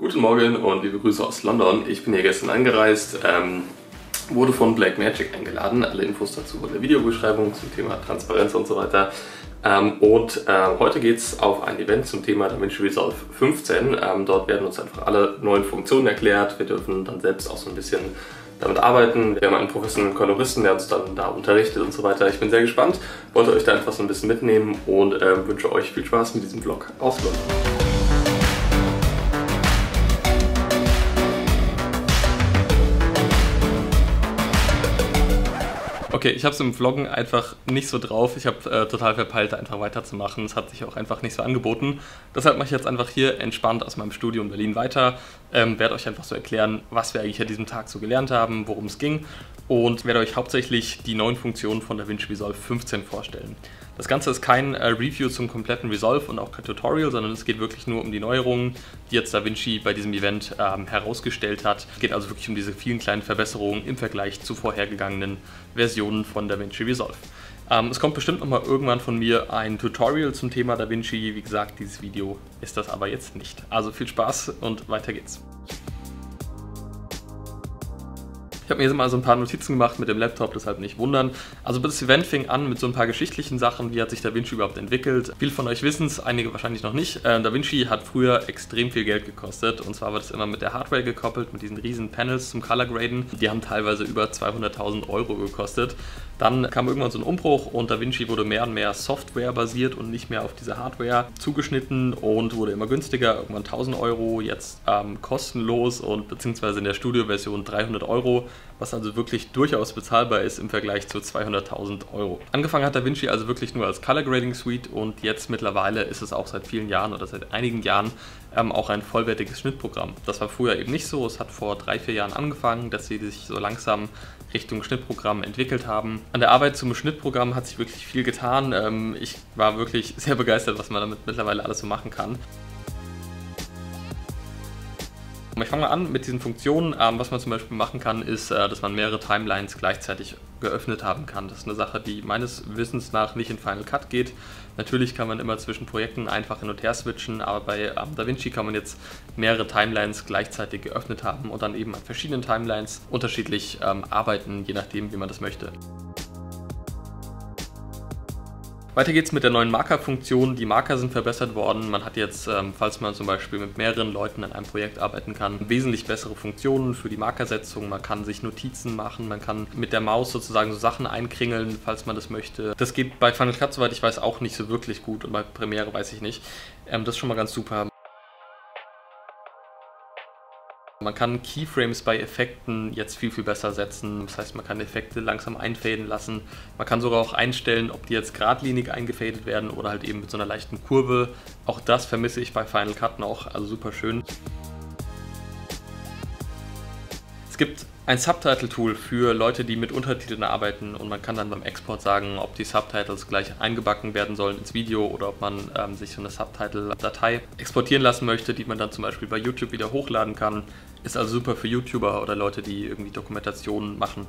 Guten Morgen und liebe Grüße aus London. Ich bin hier gestern angereist, ähm, wurde von Blackmagic eingeladen. Alle Infos dazu in der Videobeschreibung zum Thema Transparenz und so weiter. Ähm, und äh, heute geht es auf ein Event zum Thema DaVinci Resolve 15. Ähm, dort werden uns einfach alle neuen Funktionen erklärt. Wir dürfen dann selbst auch so ein bisschen damit arbeiten. Wir haben einen professionellen Koloristen, der uns dann da unterrichtet und so weiter. Ich bin sehr gespannt, wollte euch da einfach so ein bisschen mitnehmen und äh, wünsche euch viel Spaß mit diesem Vlog aus London. Okay, ich habe es im Vloggen einfach nicht so drauf. Ich habe äh, total verpeilt, einfach weiterzumachen. Es hat sich auch einfach nicht so angeboten. Deshalb mache ich jetzt einfach hier entspannt aus meinem Studio in Berlin weiter. Ähm, werde euch einfach so erklären, was wir eigentlich an diesem Tag so gelernt haben, worum es ging und werde euch hauptsächlich die neuen Funktionen von DaVinci Resolve 15 vorstellen. Das Ganze ist kein äh, Review zum kompletten Resolve und auch kein Tutorial, sondern es geht wirklich nur um die Neuerungen, die jetzt DaVinci bei diesem Event ähm, herausgestellt hat. Es geht also wirklich um diese vielen kleinen Verbesserungen im Vergleich zu vorhergegangenen Versionen von DaVinci Resolve. Ähm, es kommt bestimmt nochmal irgendwann von mir ein Tutorial zum Thema DaVinci. Wie gesagt, dieses Video ist das aber jetzt nicht. Also viel Spaß und weiter geht's. Ich habe mir jetzt mal so ein paar Notizen gemacht mit dem Laptop, deshalb nicht wundern. Also das Event fing an mit so ein paar geschichtlichen Sachen, wie hat sich DaVinci überhaupt entwickelt. Viele von euch wissen es, einige wahrscheinlich noch nicht. Äh, DaVinci hat früher extrem viel Geld gekostet und zwar war das immer mit der Hardware gekoppelt, mit diesen riesen Panels zum Color Graden. Die haben teilweise über 200.000 Euro gekostet. Dann kam irgendwann so ein Umbruch und DaVinci wurde mehr und mehr Software basiert und nicht mehr auf diese Hardware zugeschnitten und wurde immer günstiger, irgendwann 1000 Euro, jetzt ähm, kostenlos und beziehungsweise in der Studio-Version 300 Euro, was also wirklich durchaus bezahlbar ist im Vergleich zu 200.000 Euro. Angefangen hat DaVinci also wirklich nur als Color Grading Suite und jetzt mittlerweile ist es auch seit vielen Jahren oder seit einigen Jahren ähm, auch ein vollwertiges Schnittprogramm. Das war früher eben nicht so. Es hat vor drei, vier Jahren angefangen, dass sie sich so langsam Richtung Schnittprogramm entwickelt haben. An der Arbeit zum Schnittprogramm hat sich wirklich viel getan. Ähm, ich war wirklich sehr begeistert, was man damit mittlerweile alles so machen kann. Ich fange mal an mit diesen Funktionen. Ähm, was man zum Beispiel machen kann, ist, äh, dass man mehrere Timelines gleichzeitig geöffnet haben kann. Das ist eine Sache, die meines Wissens nach nicht in Final Cut geht. Natürlich kann man immer zwischen Projekten einfach hin und her switchen, aber bei ähm, DaVinci kann man jetzt mehrere Timelines gleichzeitig geöffnet haben und dann eben an verschiedenen Timelines unterschiedlich ähm, arbeiten, je nachdem, wie man das möchte. Weiter geht's mit der neuen Marker-Funktion. Die Marker sind verbessert worden. Man hat jetzt, ähm, falls man zum Beispiel mit mehreren Leuten an einem Projekt arbeiten kann, wesentlich bessere Funktionen für die Markersetzung. Man kann sich Notizen machen, man kann mit der Maus sozusagen so Sachen einkringeln, falls man das möchte. Das geht bei Final Cut, soweit ich weiß, auch nicht so wirklich gut und bei Premiere weiß ich nicht. Ähm, das ist schon mal ganz super. Man kann Keyframes bei Effekten jetzt viel, viel besser setzen. Das heißt, man kann Effekte langsam einfaden lassen. Man kann sogar auch einstellen, ob die jetzt geradlinig eingefadet werden oder halt eben mit so einer leichten Kurve. Auch das vermisse ich bei Final Cut noch, also super schön. Gibt ein Subtitle-Tool für Leute, die mit Untertiteln arbeiten und man kann dann beim Export sagen, ob die Subtitles gleich eingebacken werden sollen ins Video oder ob man ähm, sich so eine Subtitle-Datei exportieren lassen möchte, die man dann zum Beispiel bei YouTube wieder hochladen kann. Ist also super für YouTuber oder Leute, die irgendwie Dokumentationen machen.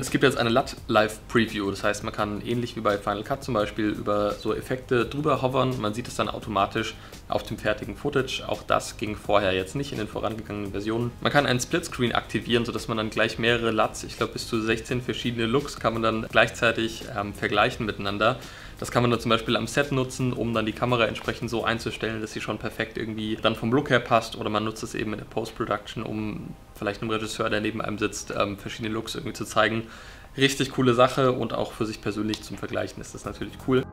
Es gibt jetzt eine LUT Live Preview, das heißt, man kann ähnlich wie bei Final Cut zum Beispiel über so Effekte drüber hovern. Man sieht es dann automatisch auf dem fertigen Footage. Auch das ging vorher jetzt nicht in den vorangegangenen Versionen. Man kann einen Splitscreen aktivieren, sodass man dann gleich mehrere LUTs, ich glaube bis zu 16 verschiedene Looks, kann man dann gleichzeitig ähm, vergleichen miteinander. Das kann man dann zum Beispiel am Set nutzen, um dann die Kamera entsprechend so einzustellen, dass sie schon perfekt irgendwie dann vom Look her passt. Oder man nutzt es eben in der Post-Production, um vielleicht einem Regisseur, der neben einem sitzt, ähm, verschiedene Looks irgendwie zu zeigen. Richtig coole Sache und auch für sich persönlich zum Vergleichen ist das natürlich cool.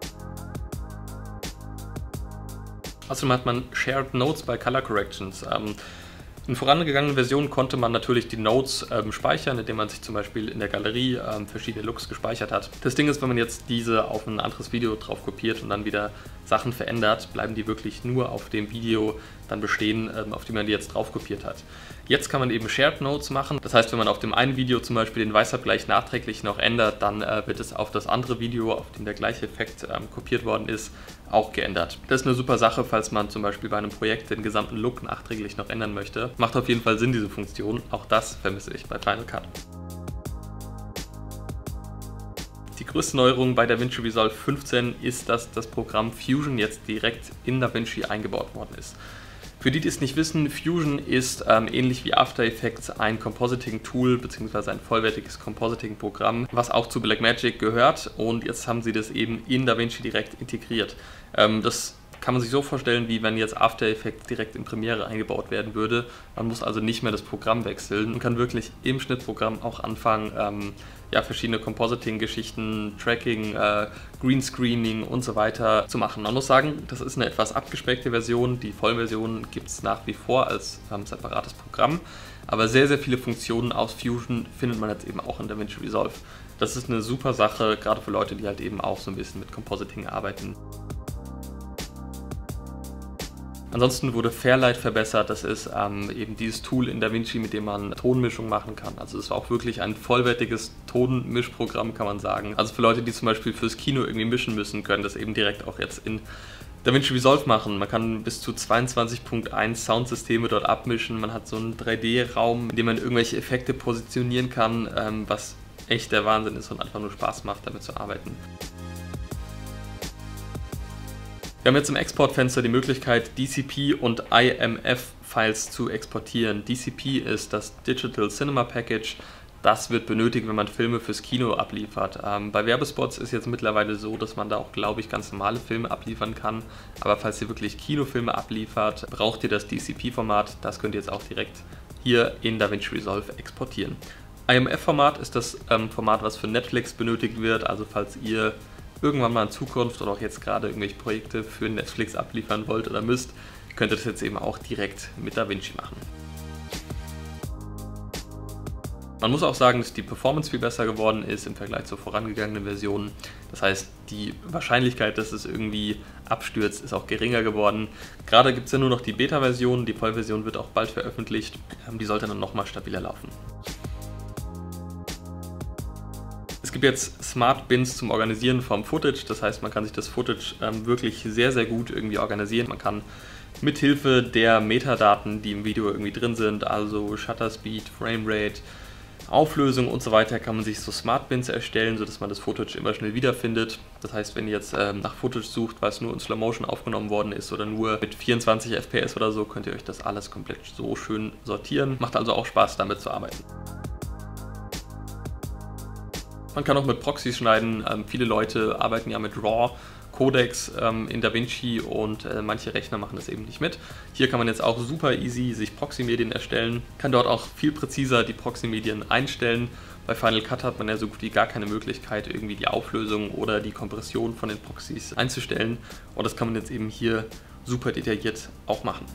Außerdem hat man Shared Notes bei Color Corrections. Ähm, in vorangegangenen Versionen konnte man natürlich die Notes ähm, speichern, indem man sich zum Beispiel in der Galerie ähm, verschiedene Looks gespeichert hat. Das Ding ist, wenn man jetzt diese auf ein anderes Video drauf kopiert und dann wieder Sachen verändert, bleiben die wirklich nur auf dem Video dann bestehen, ähm, auf dem man die jetzt drauf kopiert hat. Jetzt kann man eben Shared Notes machen. Das heißt, wenn man auf dem einen Video zum Beispiel den Weißabgleich nachträglich noch ändert, dann äh, wird es auf das andere Video, auf dem der gleiche Effekt ähm, kopiert worden ist, auch geändert. Das ist eine super Sache, falls man zum Beispiel bei einem Projekt den gesamten Look nachträglich noch ändern möchte. Macht auf jeden Fall Sinn, diese Funktion. Auch das vermisse ich bei Final Cut. größte Neuerung bei DaVinci Resolve 15 ist, dass das Programm Fusion jetzt direkt in DaVinci eingebaut worden ist. Für die, die es nicht wissen, Fusion ist ähm, ähnlich wie After Effects ein Compositing-Tool bzw. ein vollwertiges Compositing-Programm, was auch zu Blackmagic gehört und jetzt haben sie das eben in DaVinci direkt integriert. Ähm, das kann man sich so vorstellen, wie wenn jetzt After Effects direkt in Premiere eingebaut werden würde. Man muss also nicht mehr das Programm wechseln und kann wirklich im Schnittprogramm auch anfangen, ähm, ja, verschiedene Compositing-Geschichten, Tracking, äh, Greenscreening und so weiter zu machen. Man muss sagen, das ist eine etwas abgespeckte Version. Die Vollversion gibt es nach wie vor als ähm, separates Programm. Aber sehr, sehr viele Funktionen aus Fusion findet man jetzt eben auch in DaVinci Resolve. Das ist eine super Sache, gerade für Leute, die halt eben auch so ein bisschen mit Compositing arbeiten. Ansonsten wurde Fairlight verbessert. Das ist ähm, eben dieses Tool in DaVinci, mit dem man Tonmischung machen kann. Also es war auch wirklich ein vollwertiges Tonmischprogramm, kann man sagen. Also für Leute, die zum Beispiel fürs Kino irgendwie mischen müssen, können das eben direkt auch jetzt in DaVinci Resolve machen. Man kann bis zu 22.1 Soundsysteme dort abmischen. Man hat so einen 3D-Raum, in dem man irgendwelche Effekte positionieren kann, ähm, was echt der Wahnsinn ist und einfach nur Spaß macht, damit zu arbeiten. Wir haben jetzt im Exportfenster die Möglichkeit, DCP und IMF-Files zu exportieren. DCP ist das Digital Cinema Package. Das wird benötigt, wenn man Filme fürs Kino abliefert. Ähm, bei Werbespots ist jetzt mittlerweile so, dass man da auch, glaube ich, ganz normale Filme abliefern kann. Aber falls ihr wirklich Kinofilme abliefert, braucht ihr das DCP-Format. Das könnt ihr jetzt auch direkt hier in DaVinci Resolve exportieren. IMF-Format ist das ähm, Format, was für Netflix benötigt wird. Also falls ihr irgendwann mal in Zukunft oder auch jetzt gerade irgendwelche Projekte für Netflix abliefern wollt oder müsst, könnt ihr das jetzt eben auch direkt mit DaVinci machen. Man muss auch sagen, dass die Performance viel besser geworden ist im Vergleich zur vorangegangenen Version. Das heißt, die Wahrscheinlichkeit, dass es irgendwie abstürzt, ist auch geringer geworden. Gerade gibt es ja nur noch die Beta-Version, die Vollversion wird auch bald veröffentlicht. Ähm, die sollte dann nochmal stabiler laufen. Gibt jetzt Smart Bins zum Organisieren vom Footage. Das heißt, man kann sich das Footage ähm, wirklich sehr, sehr gut irgendwie organisieren. Man kann mithilfe der Metadaten, die im Video irgendwie drin sind, also Shutter Speed, Framerate, Auflösung und so weiter, kann man sich so Smart Bins erstellen, sodass man das Footage immer schnell wiederfindet. Das heißt, wenn ihr jetzt ähm, nach Footage sucht, was nur in Slow Motion aufgenommen worden ist oder nur mit 24 FPS oder so, könnt ihr euch das alles komplett so schön sortieren. Macht also auch Spaß, damit zu arbeiten. Man kann auch mit Proxys schneiden. Ähm, viele Leute arbeiten ja mit RAW. Codex ähm, in DaVinci und äh, manche Rechner machen das eben nicht mit. Hier kann man jetzt auch super easy sich Proxy-Medien erstellen, kann dort auch viel präziser die Proxy-Medien einstellen. Bei Final Cut hat man ja so gut wie gar keine Möglichkeit, irgendwie die Auflösung oder die Kompression von den Proxys einzustellen. Und das kann man jetzt eben hier super detailliert auch machen.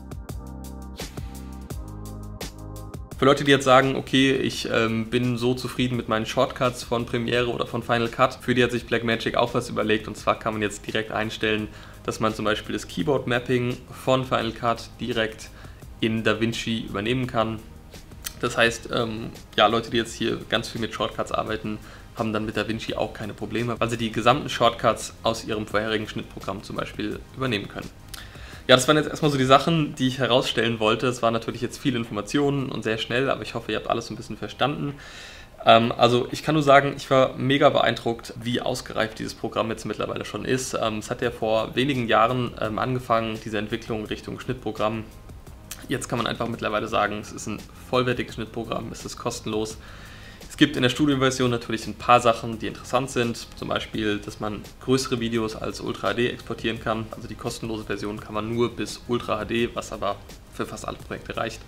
Für Leute, die jetzt sagen, okay, ich ähm, bin so zufrieden mit meinen Shortcuts von Premiere oder von Final Cut, für die hat sich Blackmagic auch was überlegt und zwar kann man jetzt direkt einstellen, dass man zum Beispiel das Keyboard Mapping von Final Cut direkt in DaVinci übernehmen kann. Das heißt, ähm, ja, Leute, die jetzt hier ganz viel mit Shortcuts arbeiten, haben dann mit DaVinci auch keine Probleme, weil sie die gesamten Shortcuts aus ihrem vorherigen Schnittprogramm zum Beispiel übernehmen können. Ja, das waren jetzt erstmal so die Sachen, die ich herausstellen wollte. Es waren natürlich jetzt viele Informationen und sehr schnell, aber ich hoffe, ihr habt alles ein bisschen verstanden. Ähm, also ich kann nur sagen, ich war mega beeindruckt, wie ausgereift dieses Programm jetzt mittlerweile schon ist. Ähm, es hat ja vor wenigen Jahren ähm, angefangen, diese Entwicklung Richtung Schnittprogramm. Jetzt kann man einfach mittlerweile sagen, es ist ein vollwertiges Schnittprogramm, es ist kostenlos. Es gibt in der Studio-Version natürlich ein paar Sachen, die interessant sind. Zum Beispiel, dass man größere Videos als Ultra HD exportieren kann. Also die kostenlose Version kann man nur bis Ultra HD, was aber für fast alle Projekte reicht,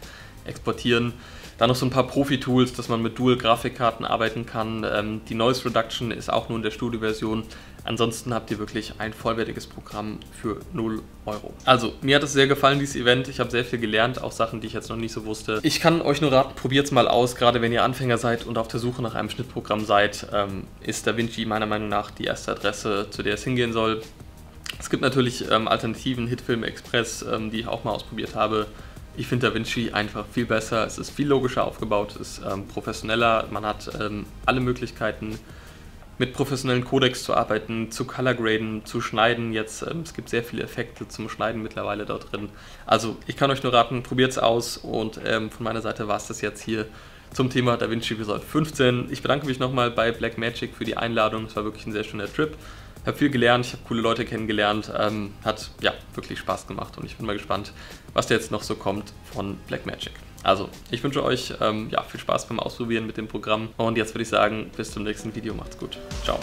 exportieren. Dann noch so ein paar Profi-Tools, dass man mit Dual-Grafikkarten arbeiten kann. Ähm, die Noise Reduction ist auch nur in der Studio-Version. Ansonsten habt ihr wirklich ein vollwertiges Programm für 0 Euro. Also, mir hat es sehr gefallen, dieses Event. Ich habe sehr viel gelernt, auch Sachen, die ich jetzt noch nicht so wusste. Ich kann euch nur raten, probiert es mal aus, gerade wenn ihr Anfänger seid und auf der Suche nach einem Schnittprogramm seid, ähm, ist DaVinci meiner Meinung nach die erste Adresse, zu der es hingehen soll. Es gibt natürlich ähm, Alternativen, Hitfilm Express, ähm, die ich auch mal ausprobiert habe. Ich finde DaVinci einfach viel besser. Es ist viel logischer aufgebaut, es ist ähm, professioneller. Man hat ähm, alle Möglichkeiten, mit professionellen Codecs zu arbeiten, zu colorgraden, zu schneiden. Jetzt, ähm, es gibt sehr viele Effekte zum Schneiden mittlerweile da drin. Also ich kann euch nur raten, probiert es aus und ähm, von meiner Seite war es das jetzt hier zum Thema DaVinci Resolve 15. Ich bedanke mich nochmal bei Blackmagic für die Einladung. Es war wirklich ein sehr schöner Trip. Habe viel gelernt, ich habe coole Leute kennengelernt, ähm, hat ja wirklich Spaß gemacht und ich bin mal gespannt, was da jetzt noch so kommt von Blackmagic. Also, ich wünsche euch ähm, ja, viel Spaß beim Ausprobieren mit dem Programm und jetzt würde ich sagen, bis zum nächsten Video, macht's gut. Ciao.